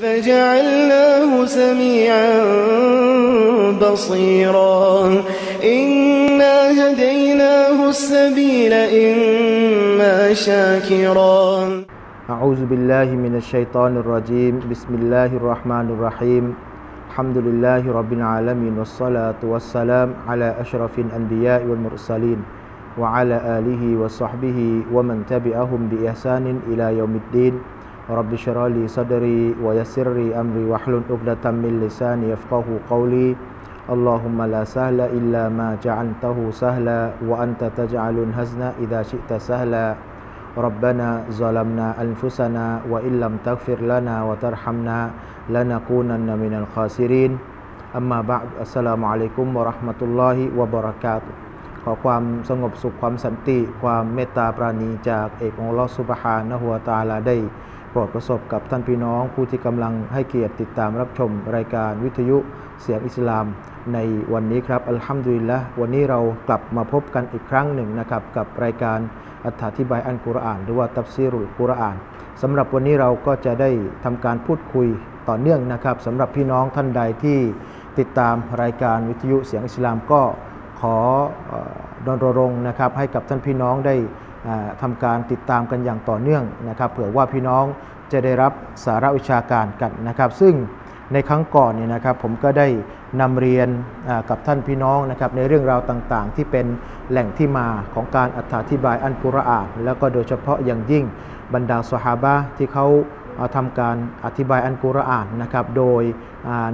فجعلناه سميعا بصيرا. إنا هديناه السبيل إما شاكرا. أعوذ بالله من الشيطان الرجيم. بسم الله الرحمن الرحيم. الحمد لله رب العالمين والصلاة والسلام على أشرف الأنبياء والمرسلين وعلى آله وصحبه ومن تبعهم بإحسان إلى يوم الدين. Rabbi syarali sadri wa yassirri amri wa hlun uqdatan min lisani yafqahu qawli. Allahumma la sahla illa ma ja'antahu sahla wa anta taj'alun hazna idha syi'ta sahla. Rabbana zalamna anfusana wa illam taghfir lana wa tarhamna lanakunanna minal khasirin. Amma ba'd assalamualaikum warahmatullahi wabarakatuh. ขอความสงบสุขความสันติ ความเมตตาปราณีจากเอกองค์ลอสุบฮานะหัวตาลาได้ โปรดประสบกับท่านพี่น้องผู้ที่กำลังให้เกียรติติดตามรับชมรายการวิทยุเสียงอิสลาม ในวันนี้ครับอัลฮัมดุลิลละวันนี้เรากลับมาพบกันอีกครั้งหนึ่งนะครับกับรายการอธิบายอันกุรอาน หรือว่าตัฟซีรุลกุรอานสำหรับวันนี้เราก็จะได้ทำการพูดคุยต่อเนื่องนะครับสำหรับพี่น้องท่านใดที่ติดตามรายการวิทยุเสียงอิสลามก็ขอดนรงนะครับให้กับท่านพี่น้องได้ ทำการติดตามกันอย่างต่อเนื่องนะครับเผื่อว่าพี่น้องจะได้รับสาระวิชาการกันนะครับ ซึ่งในครั้งก่อนเนี่ยนะครับผมก็ได้นำเรียนกับท่านพี่น้องนะครับในเรื่องราวต่างๆ ที่เป็นแหล่งที่มาของการอธิบายอันกุรอานแล้วก็โดยเฉพาะอย่างยิ่งบรรดาสหาบะที่เขาทำการอธิบายอันกุรอานนะครับโดย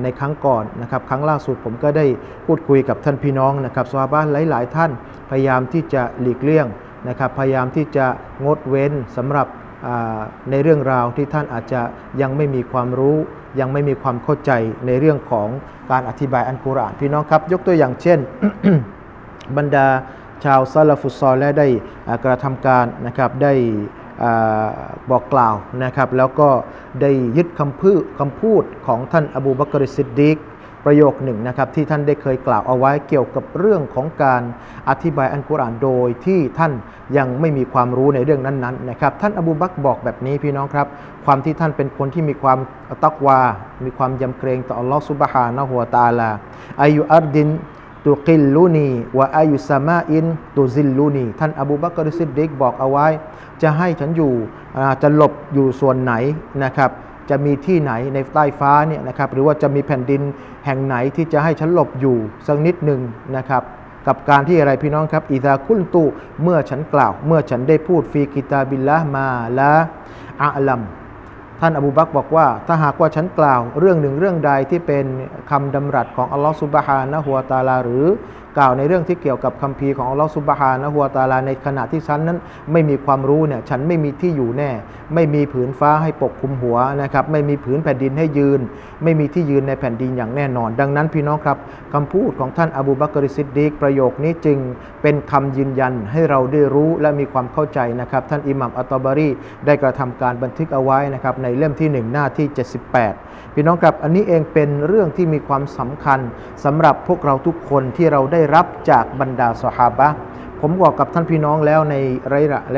ในครั้งก่อนนะครับครั้งล่าสุดผมก็ได้พูดคุยกับท่านพี่น้องนะครับสหาบะหลาย ๆ ท่านพยายามที่จะหลีกเลี่ยง นะครับพยายามที่จะงดเว้นสำหรับในเรื่องราวที่ท่านอาจจะยังไม่มีความรู้ ยังไม่มีความเข้าใจในเรื่องของการอธิบายอันกุรอานพี่น้องครับ ยกตัวอย่างเช่น บรรดาชาวซาลฟุซอลและได้กระทำการนะครับได้บอกกล่าวนะครับ แล้วก็ได้ยึดคำพูดคำพูดของท่านอบูบักรซิดดิก ประโยคหนึ่งนะครับที่ท่านได้เคยกล่าวเอาไว้เกี่ยวกับเรื่องของการอธิบายอัลกุรอานโดยที่ท่านยังไม่มีความรู้ในเรื่องนั้นๆนะครับท่านอบูบักรบอกแบบนี้พี่น้องครับ ความที่ท่านเป็นคนที่มีความตักวา มีความยำเกรงต่ออัลลอฮฺ سبحانه وتعالى أي أرض تقلني وأي سماء تظلنيท่านอบูบักรซิดดิกบอกเอาไว้ จะให้ฉันอยู่จะหลบอยู่ส่วนไหนนะครับ จะมีที่ไหนในใต้ฟ้าเนี่ยนะครับหรือว่าจะมีแผ่นดินแห่งไหนที่จะให้ฉันหลบอยู่สักนิดหนึ่งนะครับกับการที่อะไรพี่น้องครับอิดาคุลตุเมื่อฉันกล่าว เมื่อฉันได้พูดฟีกิตาบิลละมาละอัลัมท่านอบูบักบอกว่า ถ้าหากว่าฉันกล่าว เรื่องหนึ่งเรื่องใดที่เป็นคำดำรัสของอัลลอฮฺสุบฮานะฮัวตาลา หรือ กล่าวในเรื่องที่เกี่ยวกับคัมภีร์ของอัลลอฮฺสุบฮานะฮัวตาลาในขณะที่ฉันนั้นไม่มีความรู้เนี่ยฉันไม่มีที่อยู่แน่ ไม่มีผืนฟ้าให้ปกคลุมหัวนะครับไม่มีผืนแผ่นดินให้ยืน ไม่มีที่ยืนในแผ่นดินอย่างแน่นอน ดังนั้นพี่น้องครับคำพูดของท่านอบูบักริซิดดีกประโยคนี้จึงเป็นคำยืนยันให้เราได้รู้และมีความเข้าใจนะครับท่านอิหมัมอัตตบารีได้กระทำการบันทึกเอาไว้นะครับในเล่มที่ 1 หน้าที่ 78 พี่น้องครับอันนี้เองเป็นเรื่องที่มีความสำคัญสำหรับพวกเราทุกคนที่เราได้รับจากบรรดาสหาบะผมบอกกับท่านพี่น้องแล้วใน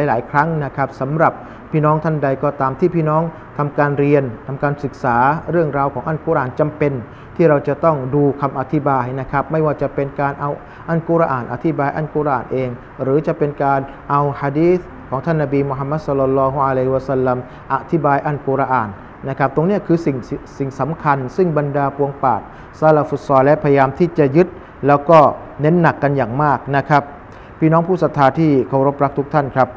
หลาย ๆ ครั้งนะครับสำหรับพี่น้องท่านใดก็ตามที่พี่น้องทำการเรียนทำการศึกษาเรื่องราวของอันกุรอานจำเป็น ที่เราจะต้องดูคำอธิบายนะครับ ไม่ว่าจะเป็นการเอาอันกุรอาน อธิบายอันกุรอานเอง หรือจะเป็นการเอาฮะดีษของท่านนบีมุฮัมมัดสุลลัลฮุอะลัยวะสัลลัมอธิบายอันกุรอาน นะครับตรงนี้คือสิ่งสิ่งสำคัญ ซึ่งบรรดาปวงปาดซาลาฟุตซอลและพยายามที่จะยึด แล้วก็เน้นหนักกันอย่างมากนะครับ พี่น้องผู้ศรัทธาที่เคารพรักทุกท่านครับ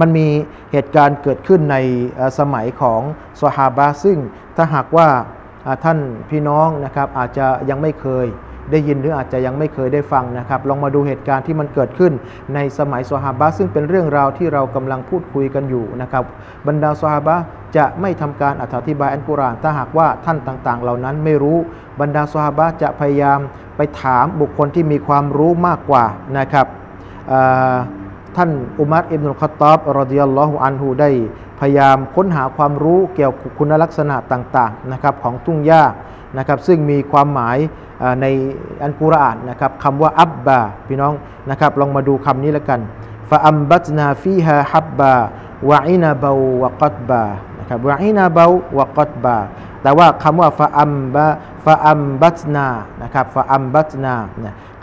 มันมีเหตุการณ์เกิดขึ้นในสมัยของสฮาบะซึ่งถ้าหากว่าท่านพี่น้องนะครับอาจจะยังไม่เคย ได้ยินหรืออาจจะยังไม่เคยได้ฟังนะครับ ลองมาดูเหตุการณ์ที่มันเกิดขึ้นในสมัยสฮาบะซึ่งเป็นเรื่องราวที่เรากำลังพูดคุยกันอยู่นะครับ บรรดาสฮาบะจะไม่ทำการอธิบายอันกุรอานถ้าหากว่าท่านต่างๆ เหล่านั้นไม่รู้ บรรดาสฮาบะจะพยายามไปถามบุคคลที่มีความรู้มากกว่านะครับท่านอุมัรอิบนุลคตอบรอดิยัลลอฮุอันฮูได้พยายามค้นหาความรู้เกี่ยวกับคุณลักษณะต่างๆนะครับของทุ่งหญ้านะครับซึ่งมีความหมาย ในอันกุรอานนะครับคำว่าอับบาพี่น้องนะครับลองมาดูคำนี้ล้วกันฟะอัมบัตนาฟีฮาฮับบาวะอินาบาวะกัตบานะครับวะอินาบาวะกอดบาแต่ว่าคำว่าฟาอัมบะฟาอัมบัตนานะครับฟาอัมบัตนา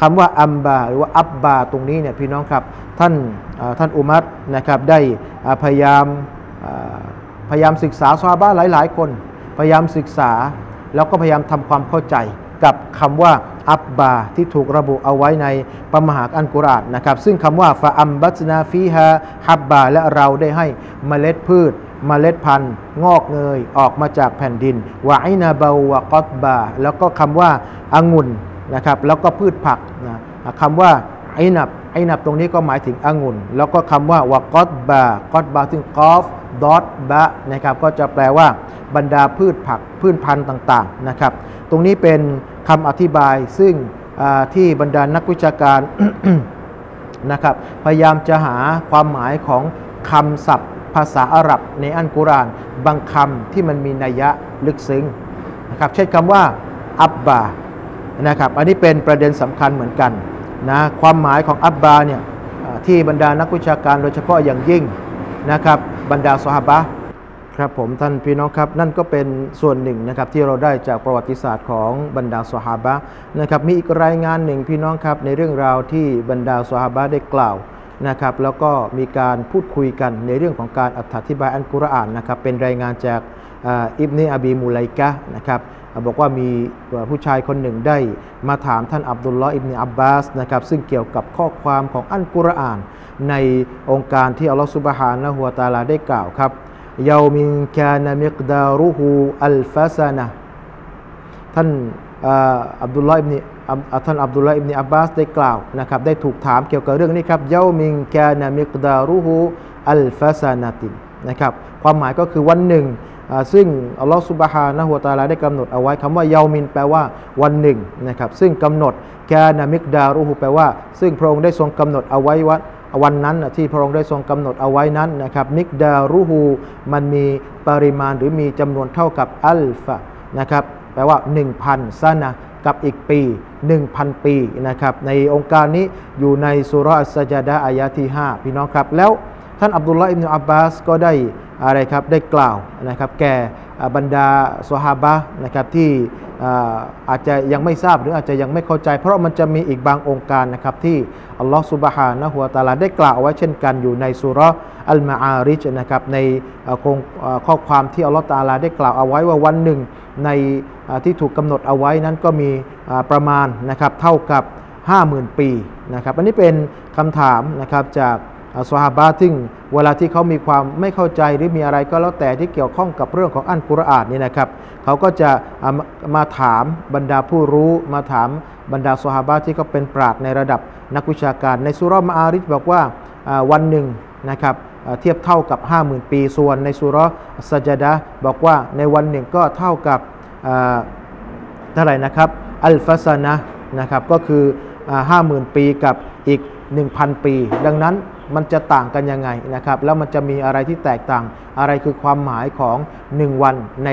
คำว่าอัมบาหรือว่าอับบาตรงนี้เนี่ยพี่น้องครับท่านท่านอุมัตนะครับได้พยายามพยายามศึกษาซาบ้าหลาย ๆ คน พยายามศึกษาแล้วก็พยายามทำความเข้าใจ กับคำว่าอับบาที่ถูกระบุเอาไว้ในประมหาอันกุรานนะครับ ซึ่งคำว่าฟาอัมบัตนาฟีฮาฮับบาและเราได้ให้เมล็ดพืชมเมล็ดพันธุ์งอกเงยออกมาจากแผ่นดินวะอินาเบาวะกอตบา แล้วก็คำว่าอางุ่นนะครับ แล้วก็พืชผักนะคำว่าไอนับไอนับตรงนี้ก็หมายถึงองุ่น แล้วก็คำว่าวะกอตบากอตบาถึงกอฟดอตบะนะครับ ก็จะแปลว่าบรรดาพืชผักพืชพันธุ์ต่าง ๆ นะครับ ตรงนี้เป็นคำอธิบายซึ่งที่บรรดานักวิชาการนะครับพยายามจะหาความหมายของคำศัพท์ภาษาอาหรับในอันกุราน บางคำที่มันมีนัยยะลึกซึ้งนะครับเช่นคำว่า อับบานะครับอันนี้เป็นประเด็นสำคัญเหมือนกันนะความหมายของอับบาเนี่ยที่บรรดานักวิชาการโดยเฉพาะอย่างยิ่งนะครับบรรดาสหบะ ครับผมท่านพี่น้องครับนั่นก็เป็นส่วนหนึ่งนะครับที่เราได้จากประวัติศาสตร์ของบรรดาสหบะนะครับมีอีกรายงานหนึ่งพี่น้องครับในเรื่องราวที่บรรดาสหบะได้กล่าวนะครับแล้วก็มีการพูดคุยกันในเรื่องของการอธิบายอันกุรอานนะครับเป็นรายงานจากอิบเนอบีมูไลกะนะครับบอกว่ามีผู้ชายคนหนึ่งได้มาถามท่านอับดุลลอฮ์อิบเนอับบาสนะครับซึ่งเกี่ยวกับข้อความของอันกุรอาน ในองค์การที่อัลลอฮฺสุบฮานะฮัวตาลาได้กล่าวครับ يوم كان مقداره ألف سنةท่านอับดุลลอฮ์อิบนุท่านอับดุลลอฮ์อิบนุอับบาสได้กล่าวนะครับได้ถูกถามเกี่ยวกับเรื่องนี้ครับيوم كان مقداره ألف سنةนะครับความหมายก็คือวันหนึ่ง ซึ่งอัลลอฮฺ سبحانه وتعالىได้กำหนดเอาไว้คำว่าيومแปลว่าวันหนึ่งนะครับซึ่งกำหนดكان مقدارهแปลว่า ซึ่งพระองค์ได้ทรงกำหนดเอาไว้ว่า วันนั้นที่พระองค์ได้ทรงกำหนดเอาไว้นั้นนะครับมิกดารุฮูมันมีปริมาณหรือมีจำนวนเท่ากับอัลฟะนะครับแปลว่า 1,000ซานะกับอีกปี 1,000 ปีนะครับในองค์การนี้อยู่ในสุรอัสจดาอายะที่ 5 พี่น้องครับแล้ว ท่านอับดุลลาอิบนุอับบาสก็ได้อะไรครับได้กล่าวนะครับแก่บรรดาสฮาบะนะครับที่อาจจะยังไม่ทราบหรืออาจจะยังไม่เข้าใจ เพราะมันจะมีอีกบางองค์การนะครับที่อัลลอฮฺสุบฮานะฮุวาตาลาได้กล่าวเอาไว้เช่นกันอยู่ในสุรอัลมาอาริจนะครับในข้อความที่อัลลอฮฺตาลาได้กล่าวเอาไว้ว่าวันหนึ่งในที่ถูกกำหนดเอาไว้นั้นก็มีประมาณนะครับเท่ากับ 50,000 ปีนะครับอันนี้เป็นคำถามนะครับจาก สฮาบะซึ่งเวลาที่เขามีความไม่เข้าใจหรือมีอะไรก็แล้วแต่ที่เกี่ยวข้องกับเรื่องของอันกุรอานนี่นะครับเขาก็จะมาถามบรรดาผู้รู้มาถามบรรดาสฮาบะที่เขาเป็นปราดในระดับนักวิชาการ ในสุรมาอาริจบอกว่าวันหนึ่งนะครับเทียบเท่ากับ 50,000 ปีส่วนในสุรสัจดะบอกว่าในวันหนึ่งก็เท่ากับเท่าไหร่นะครับอัลฟาซานะนะครับก็คือ 50,000 ปีกับอีก 1,000 ปี ดังนั้น มันจะต่างกันยังไงนะครับ แล้วมันจะมีอะไรที่แตกต่างอะไรคือความหมายของ 1 วันใน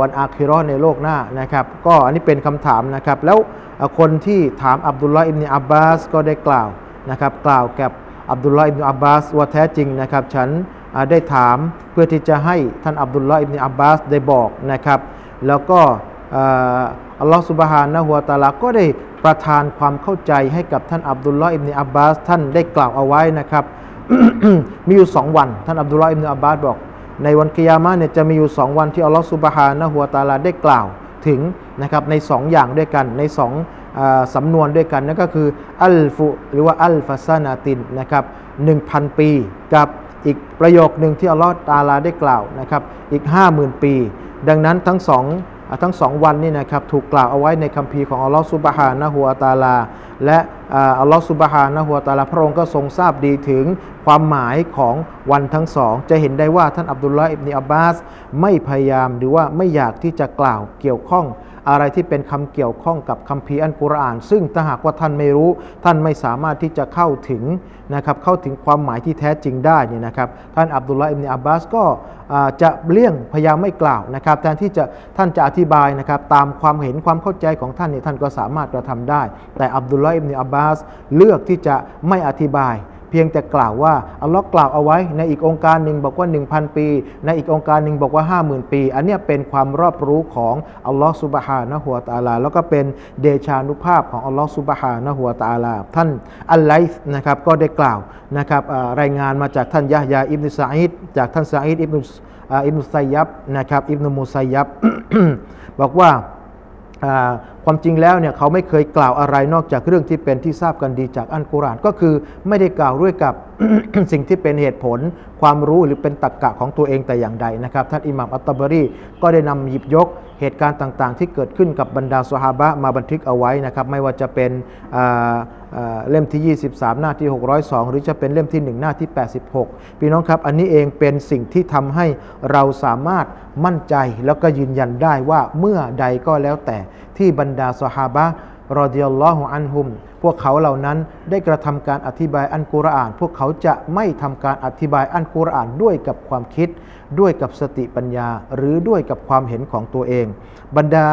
วันอาคิรอในโลกหน้านะครับ ก็อันนี้เป็นคำถามนะครับ แล้วคนที่ถามอับดุลลาอิบเนอับบาสก็ได้กล่าวนะครับ กล่าวกับอับดุลลาอิบเนอับบาสว่าแท้จริงนะครับ ฉันได้ถามเพื่อที่จะให้ท่านอับดุลลาอิบเนอับบาสได้บอกนะครับ แล้วก็อัลลอฮฺสุบฮานะฮัวตาลาก็ได้ ประทานความเข้าใจให้กับท่านอับดุลลอฮ์อิบเนอับบาสท่านได้กล่าวเอาไว้นะครับ มีอยู่สองวัน ท่านอับดุลลอฮ์อิบเนอับบาสบอก ในวันกิยามะเนี่ยจะมีอยู่สองวันที่อัลลอฮฺสุบฮานะฮัวตาลาได้กล่าวถึงนะครับในสองอย่างด้วยกันในสองสำนวนด้วยกันนั่นก็คืออัลฟุหรือว่าอัลฟาซานาตินนะครับหนึ่งพันปีกับอีกประโยคหนึ่งที่อัลลอฮฺตาลาได้กล่าวนะครับอีกห้าหมื่นปี ดังนั้นทั้งสอง ทั้งสองวันนี่นะครับถูกกล่าวเอาไว้ในคัมภีร์ของอัลลอฮฺสุบฮานะฮัวตาลา และอัลลอฮฺสุบฮานะฮัวตาลาพระองค์ก็ทรงทราบดีถึงความหมายของวันทั้งสอง จะเห็นได้ว่าท่านอับดุลลาอิบนีอับบาส ไม่พยายามหรือว่าไม่อยากที่จะกล่าวเกี่ยวข้อง อะไรที่เป็นคำเกี่ยวข้องกับคัมภีร์อันกุรอาน ซึ่งถ้าหากว่าท่านไม่รู้ ท่านไม่สามารถที่จะเข้าถึงนะครับเข้าถึงความหมายที่แท้จริงได้นี่นะครับท่านอับดุลลาอิบนีอับบาสก็จะเลี่ยงพยายามไม่กล่าวนะครับแทนที่จะท่านจะอธิบายนะครับตามความเห็นความเข้าใจของท่านนี่ท่านก็สามารถกระทำได้ แต่อับดุลลาอิบนีอับบาสเลือกที่จะไม่อธิบาย เพียงแต่กล่าวว่าอัลลอฮ์กล่าวเอาไว้ในอีกองค์การหนึ่งบอกว่า 1,000 ปี ในอีกองค์การหนึ่งบอกว่า 50,000 ปี อันนี้เป็นความรอบรู้ของอัลลอฮ์สุบฮานะฮัวตาลา แล้วก็เป็นเดชานุภาพของอัลลอฮ์สุบฮานะฮัวตาลา ท่านอัลไลฟ์นะครับก็ได้กล่าวนะครับรายงานมาจากท่านยะยาอิบนุซาอิดจากท่านซาอิดอิบนุอิบนุไซยับนะครับอิบนุมูไซยับบอกว่า ความจริงแล้วเนี่ยเขาไม่เคยกล่าวอะไรนอกจากเรื่องที่เป็นที่ทราบกันดีจากอันกุรานก็คือไม่ได้กล่าวด้วยกับสิ่งที่เป็นเหตุผล ความรู้หรือเป็นตรรกกะของตัวเองแต่อย่างใดนะครับ ท่านอิหม่ามอัตตบรีก็ได้นำหยิบยกเหตุการณ์ต่างๆ ที่เกิดขึ้นกับบรรดาสฮาบะมาบันทึกเอาไว้นะครับ ไม่ว่าจะเป็นเล่มที่ 23 หน้าที่ 602 หรือจะเป็นเล่มที่ 1 หน้าที่ 86 พี่น้องครับ อันนี้เองเป็นสิ่งที่ทำให้เราสามารถมั่นใจแล้วก็ยืนยันได้ว่าเมื่อใดก็แล้วแต่ที่บรรดาสหาบะรอดิยัลลอฮุอันฮุม พวกเขาเหล่านั้นได้กระทำการอธิบายอันกุรอาน พวกเขาจะไม่ทำการอธิบายอันกุรอานด้วยกับความคิด ด้วยกับสติปัญญา หรือด้วยกับความเห็นของตัวเอง บรรดา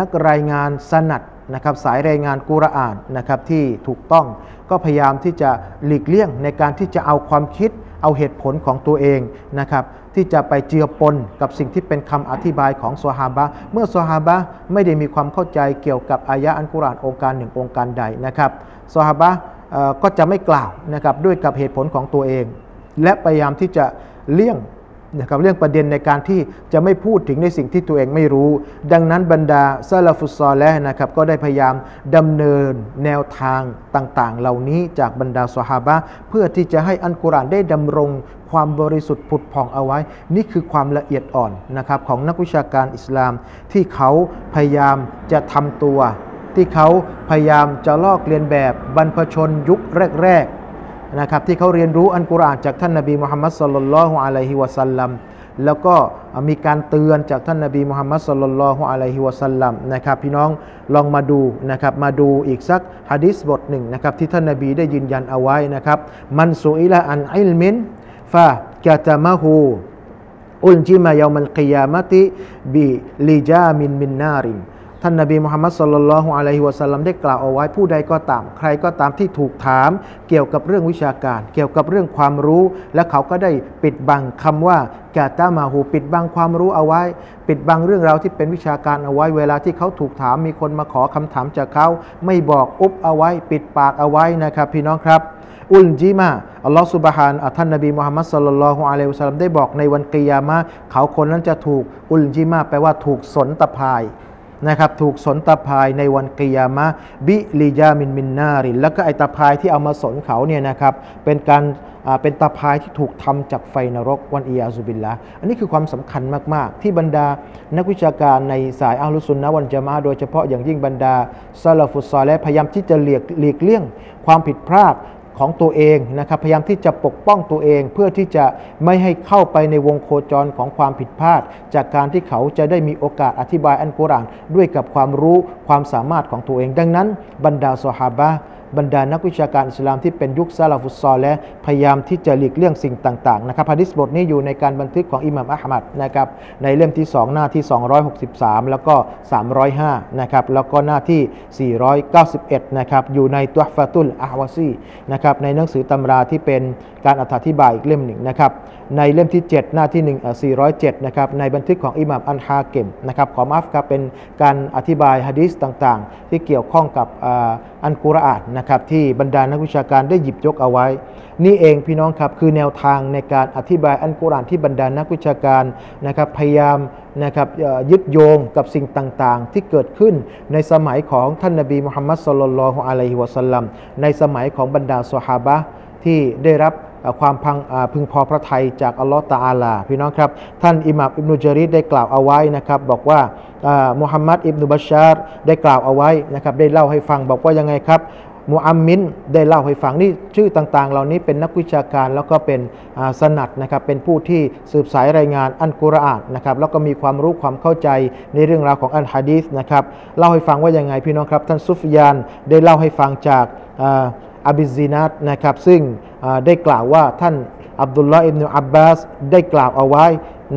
นักรายงานสนัดนะครับสายรายงานกุรอานนะครับที่ถูกต้องก็พยายามที่จะหลีกเลี่ยงในการที่จะเอาความคิด เอาเหตุผลของตัวเองนะครับที่จะไปเจือปนกับสิ่งที่เป็นคำอธิบายของซอฮาบะเมื่อซอฮาบะไม่ได้มีความเข้าใจเกี่ยวกับอายะอันกุรอานองค์การหนึ่งองค์การใดนะครับซอฮาบะก็จะไม่กล่าวนะครับด้วยกับเหตุผลของตัวเอง และพยายามที่จะเลี่ยง นะครับเรื่องประเด็นในการที่จะไม่พูดถึงในสิ่งที่ตัวเองไม่รู้ ดังนั้นบรรดาซาลาฟุซอลและนะครับก็ได้พยายามดำเนินแนวทางต่างๆ เหล่านี้จากบรรดาสหาบะเพื่อที่จะให้อันกุรานได้ดำรงความบริสุทธิ์ผุดผ่องเอาไว้ นี่คือความละเอียดอ่อนนะครับของนักวิชาการอิสลามที่เขาพยายามจะทำตัว ที่เขาพยายามจะลอกเลียนแบบบรรพชนยุคแรก นะครับที่เขาเรียนรู้อันกุรอานจากท่านนบีมุฮัมมัดสลลัลลอฮุอะลัยฮิวะสัลลัมแล้วก็มีการเตือนจากท่านนบีมุฮัมมัดสลลัลลอฮุอะลัยฮิวะสัลลัมนะครับพี่น้องลองมาดูนะครับมาดูอีกสักฮะดิษบทหนึ่งนะครับที่ท่านนบีได้ยืนยันเอาไว้นะครับมันสุอิละอันอิลมินฟะกะตามะฮูอุลจิมายามัลกิยามะติบิลิจามินมินนาริน ท่านนบีมุฮัมมัดสุลลัลลอฮุอะลัยฮิวะสัลลัมได้กล่าวเอาไว้ผู้ใดก็ตาม ใครก็ตามที่ถูกถาม เกี่ยวกับเรื่องวิชาการ เกี่ยวกับเรื่องความรู้ และเขาก็ได้ปิดบังคำว่ากาตามาหูปิดบังความรู้เอาไว้ ปิดบังเรื่องราวที่เป็นวิชาการเอาไว้ เวลาที่เขาถูกถามมีคนมาขอคำถามจากเขาไม่บอกอุบเอาไว้ ปิดปากเอาไว้นะครับ พี่น้องครับอุลจิมาอัลลอฮฺสุบฮานท่านนบีมุฮัมมัดสุลลัลลอฮุอะลัยฮิวะสัลลัมได้บอกในวันกิยามะเขาคนนั้นจะถูกอุลจิมาแปลว่าถูกสนตะพาย นะครับถูกสนตะพายในวันกิยามะบิลิยามินมินนารินแล้วก็ไอตะพายที่เอามาสนเขาเนี่ยนะครับเป็นการเป็นตะพายที่ถูกทำจากไฟนรกวันอียาซุบิลละอันนี้คือความสำคัญมากๆ ที่บรรดานักวิชาการในสายอัลลุสุนนะวันจามะโดยเฉพาะอย่างยิ่งบรรดาซาลฟุซอและพยายามที่จะหลีกหลีกเลี่ยง ความผิดพลาด ของตัวเองนะครับพยายามที่จะปกป้องตัวเอง เพื่อที่จะไม่ให้เข้าไปในวงโคจรของความผิดพลาด จากการที่เขาจะได้มีโอกาสอธิบายอันกุรานด้วยกับความรู้ความสามารถของตัวเอง ดังนั้นบรรดาสหาบะ บรรดานักวิชาการอิสลามที่เป็นยุคซาลาฟุซอลและพยายามที่จะหลีกเลี่ยงสิ่งต่างๆนะครับฮะดิษบทนี้อยู่ในการบันทึกของอิหม่ามอัลมัดนะครับในเล่มที่ 2 หน้าที่ 263 แล้วก็ 305นะครับแล้วก็หน้าที่ 491นะครับอยู่ในตัวฟาตุลอาวาซีนะครับในหนังสือตำราที่เป็น การอธิบายอีกเล่มหนึ่งนะครับในเล่มที่ 7 หน้าที่1 407นะครับในบันทึกของอิหม่ามอันฮาเกมนะครับขอมาฟครับเป็นการอธิบายฮะดีษต่างๆ ที่เกี่ยวข้องกับอันกุรอานนะครับที่บรรดานักวิชาการได้หยิบยกเอาไว้ นี่เองพี่น้องครับคือแนวทางในการอธิบายอันกุรอานที่บรรดานักวิชาการนะครับพยายามนะครับยึดโยงกับสิ่งต่างๆ ที่เกิดขึ้นในสมัยของท่านนบีมุฮัมมัดสุลลัลลอฮุอะลัยฮิวะสัลลัมในสมัยของบรรดาสฮาบะที่ได้รับ ความพังพึงพอพระทัยจากอัลลอฮฺตาอาลาพี่น้องครับ ท่านอิหม่ามอิบนุจาริดได้กล่าวเอาไว้นะครับ บอกว่ามุฮัมมัดอิบนุบัชชาร์ได้กล่าวเอาไว้นะครับ ได้เล่าให้ฟังบอกว่ายังไงครับมูอัมมินได้เล่าให้ฟังนี่ชื่อต่างๆ เหล่านี้เป็นนักวิชาการแล้วก็เป็นสนัดนะครับเป็นผู้ที่สืบสายรายงานอันกุรอานนะครับแล้วก็มีความรู้ความเข้าใจในเรื่องราวของอันฮะดีษนะครับเล่าให้ฟังว่ายังไงพี่น้องครับ ท่านซุฟยานได้เล่าให้ฟังจาก อบิซินัตนะครับซึ่งได้กล่าวว่าท่านอับดุลลาห์อิบนุอับบาสได้กล่าวเอาไว้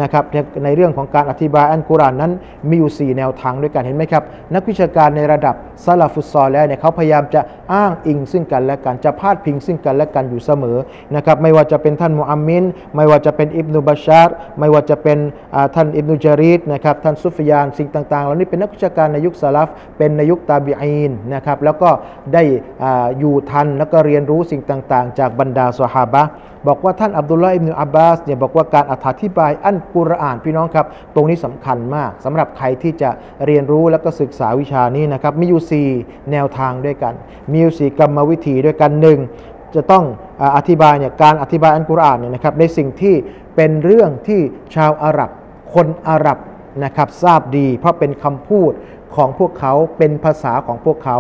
นะครับในเรื่องของการอธิบายอันกุรอานนั้นมีอยู่ 4 แนวทางด้วยกันเห็นไหมครับ นักวิชาการในระดับซาลาฟุซอลแล้วเนี่ยเขาพยายามจะอ้างอิงซึ่งกันและกันจะพาดพิงซึ่งกันและกันอยู่เสมอนะครับไม่ว่าจะเป็นท่านมุอัมมินไม่ว่าจะเป็นอิบนุบัชาร์ไม่ว่าจะเป็นท่านอิบนุจารีดนะครับท่านซุฟยานสิ่งต่างๆเหล่านี้เป็นนักวิชาการในยุคสลัฟเป็นในยุคตาบีอีนนะครับแล้วก็ได้ออยู่ทันแล้วก็เรียนรู้สิ่งต่างๆ จากบรรดาสหาบะบอกว่าท่านอับดุลลาห์อิบนุอับบาสเนี่ยบอกว่าการอธิบายอันกุรอานพี่น้องครับ ตรงนี้สำคัญมากสำหรับใครที่จะเรียนรู้แล้วก็ศึกษาวิชานี้นะครับ มีอยู่สี่แนวทางด้วยกัน มีอยู่สี่กรรมวิธีด้วยกันหนึ่งจะต้องอธิบายเนี่ยการอธิบายอันกุรอานเนี่ยนะครับในสิ่งที่เป็นเรื่องที่ชาวอาหรับ คนอาหรับนะครับทราบดี เพราะเป็นคำพูด ของพวกเขาเป็นภาษาของพวกเขา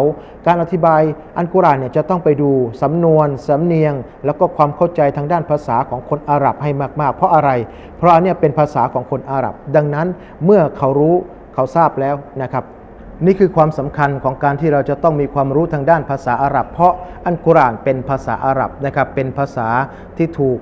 การอธิบายอันกุรานเนี่ยจะต้องไปดูสำนวนสำเนียง แล้วก็ความเข้าใจทางด้านภาษาของคนอาหรับให้มากๆ เพราะอะไร เพราะอันเนี้ยเป็นภาษาของคนอาหรับ ดังนั้นเมื่อเขารู้เขาทราบแล้วนะครับ นี่คือความสำคัญของการที่เราจะต้องมีความรู้ทางด้านภาษาอาหรับ เพราะอันกุรานเป็นภาษาอาหรับนะครับเป็นภาษาที่ถูก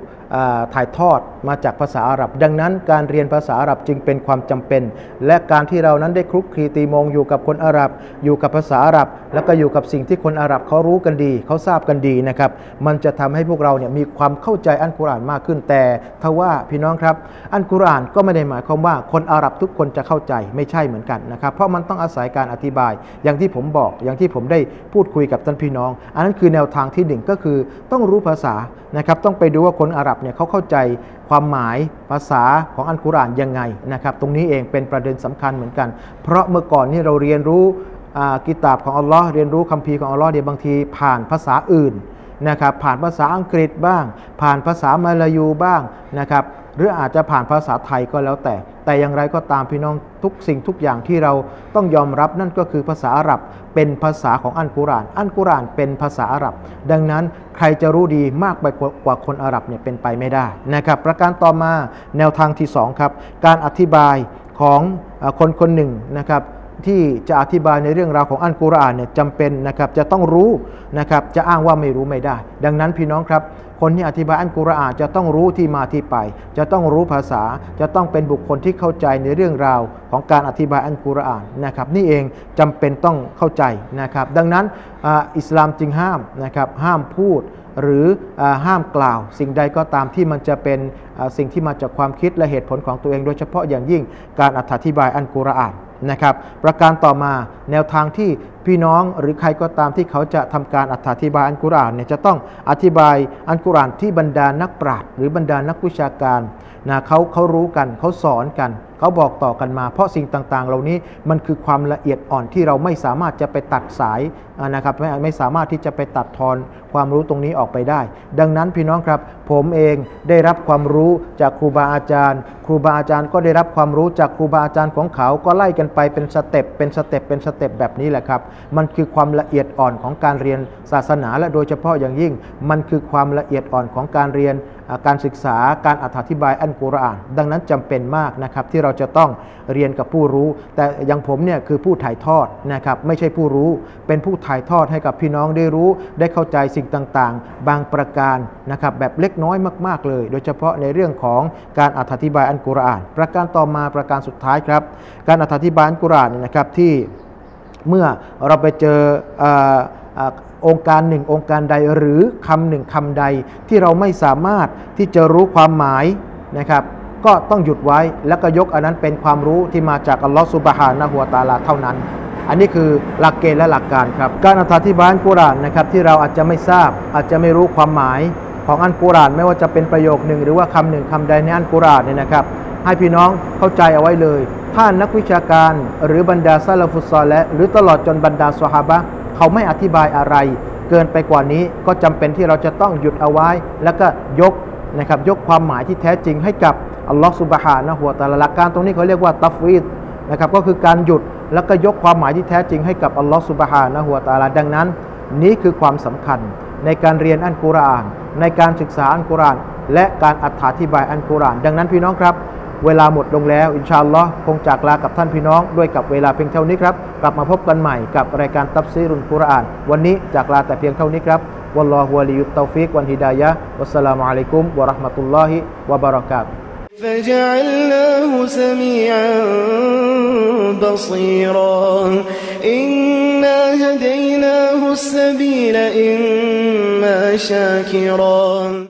ถ่ายทอดมาจากภาษาอาหรับ ดังนั้นการเรียนภาษาอาหรับจึงเป็นความจำเป็น และการที่เรานั้นได้คลุกคลีตีมงอยู่กับคนอาหรับ อยู่กับภาษาอาหรับ แล้วก็อยู่กับสิ่งที่คนอาหรับเขารู้กันดี เขาทราบกันดีนะครับ มันจะทำให้พวกเราเนี่ยมีความเข้าใจอันกุรอานมากขึ้น แต่ทว่าพี่น้องครับ อันกุรอานก็ไม่ได้หมายความว่าคนอาหรับทุกคนจะเข้าใจไม่ใช่เหมือนกันนะครับ เพราะมันต้องอาศัยการอธิบาย อย่างที่ผมบอก อย่างที่ผมได้พูดคุยกับท่านพี่น้อง อันนั้นคือแนวทางที่หนึ่งก็คือต้องรู้ภาษานะครับ ต้องไปดูว่าคนอาหรับเนี่ยเขาเข้าใจความหมายภาษาของอัลกุรอานยังไงนะครับ ตรงนี้เองเป็นประเด็นสำคัญเหมือนกัน เพราะเมื่อก่อนนี่เราเรียนรู้กิตาบของอัลลอฮ์เรียนรู้คัมภีร์ของอัลลอฮ์เนี่ยบางทีผ่านภาษาอื่นนะครับผ่านภาษาอังกฤษบ้าง ผ่านภาษามาลายูบ้างนะครับ หรืออาจจะผ่านภาษาไทยก็แล้วแต่ แต่อย่างไรก็ตามพี่น้องทุกสิ่งทุกอย่างที่เราต้องยอมรับนั่นก็คือภาษาอาหรับเป็นภาษาของอันกุรอาน อันกุรอานเป็นภาษาอาหรับ ดังนั้นใครจะรู้ดีมากไปกว่าคนอาหรับเนี่ยเป็นไปไม่ได้นะครับประการต่อมาแนวทางที่สองครับการอธิบายของคนคนหนึ่งนะครับ ที่จะอธิบายในเรื่องราวของอันกุรอานเนี่ยจำเป็นนะครับจะต้องรู้นะครับจะอ้างว่าไม่รู้ไม่ได้ ดังนั้นพี่น้องครับ คนที่อธิบายอันกุรอานจะต้องรู้ที่มาที่ไป จะต้องรู้ภาษาจะต้องเป็นบุคคลที่เข้าใจในเรื่องราวของการอธิบายอันกุรอานนะครับนี่เองจำเป็นต้องเข้าใจนะครับ ดังนั้นอิสลามจึงห้ามนะครับห้ามพูดหรืออห้ามกล่าว สิ่งใดก็ตามที่มันจะเป็นสิ่งที่มาจากความคิดและเหตุผลของตัวเอง โดยเฉพาะอย่างยิ่งการอธิบายอันกุรอาน นะครับ ประการต่อมาแนวทางที่พี่น้องหรือใครก็ตามที่เขาจะทำการอธิบายอันกุรอานเนี่ยจะต้องอธิบายอันกุรอานที่บรรดานักปราชญ์หรือบรรดานักวิชาการนะเขาเขารู้กันเขาสอนกัน เขาบอกต่อกันมา เพราะสิ่งต่างๆ เหล่านี้มันคือความละเอียดอ่อนที่เราไม่สามารถจะไปตัดสายนะครับไม่ไม่สามารถที่จะไปตัดทอนความรู้ตรงนี้ออกไปได้ ดังนั้นพี่น้องครับ ผมเองได้รับความรู้จากครูบาอาจารย์ ครูบาอาจารย์ก็ได้รับความรู้จากครูบาอาจารย์ของเขาก็ไล่กันไปเป็น step เป็น step เป็น step แบบนี้แหละครับ มันคือความละเอียดอ่อนของการเรียนศาสนาและโดยเฉพาะอย่างยิ่ง มันคือความละเอียดอ่อนของการเรียน การศึกษาการอธิบายอัลกุรอาน ดังนั้นจำเป็นมากนะครับที่เราจะต้องเรียนกับผู้รู้ แต่อย่างผมเนี่ยคือผู้ถ่ายทอดนะครับไม่ใช่ผู้รู้เป็นผู้ถ่ายทอดให้กับพี่น้องได้รู้ได้เข้าใจสิ่งต่างๆ บางประการนะครับแบบเล็กน้อยมากๆเลย โดยเฉพาะในเรื่องของการอธิบายอันกุรอาน ประการต่อมาประการสุดท้ายครับ การอธิบายอันกุรอานนะครับที่เมื่อเราไปเจอ องค์การหนึ่งองค์การใดหรือคำหนึ่งคำใดที่เราไม่สามารถที่จะรู้ความหมายนะครับ ก็ต้องหยุดไว้แล้วก็ยกอันนั้นเป็นความรู้ที่มาจากอัลลอฮฺสุบฮานะฮัวตาลาเท่านั้น อันนี้คือหลักเกณฑ์และหลักการครับ การอธิบายอันกุรานนะครับที่เราอาจจะไม่ทราบ อาจจะไม่รู้ความหมายของอันกุรานไม่ว่าจะเป็นประโยคหนึ่งหรือว่าคำหนึ่งคำใดในอันกุรานเนี่ยนะครับ ให้พี่น้องเข้าใจเอาไว้เลย ถ้านักวิชาการหรือบรรดาซาลฟุตซอลและหรือตลอดจนบรรดาสหาบะ เขาไม่อธิบายอะไร เกินไปกว่านี้ก็จำเป็นที่เราจะต้องหยุดเอาไว้ แล้วก็ยกนะครับยกความหมายที่แท้จริงให้กับอัลลอฮฺสุบฮานะฮัวตาลาหลักการตรงนี้เขาเรียกว่าตัฟวีดนะครับก็คือการหยุดแล้วก็ยกความหมายที่แท้จริงให้กับอัลลอฮฺสุบฮานะฮัวตาลาดังนั้น นี้คือความสำคัญในการเรียนอันกุรอาน ในการศึกษาอันกุรอาน และการอธิบายอันกุรอาน ดังนั้นพี่น้องครับ เวลาหมดลงแล้ว อินชาอัลลอฮ์คงจากลากับท่านพี่น้อง ด้วยกับเวลาเพียงเท่านี้ครับ กลับมาพบกันใหม่กับรายการตับซีรุนกุรอาน วันนี้จากลาแต่เพียงเท่านี้ครับวัลลอฮุวะลิยุตตอฟิกวันฮิดายะฮ์วัสสลามุอะลัยกุมวะเราะห์มะตุลลอฮิวะบะเราะกาตุฮ์ فجعلناه سميعا بصيرا إنا هديناه السبيل إما شاكرا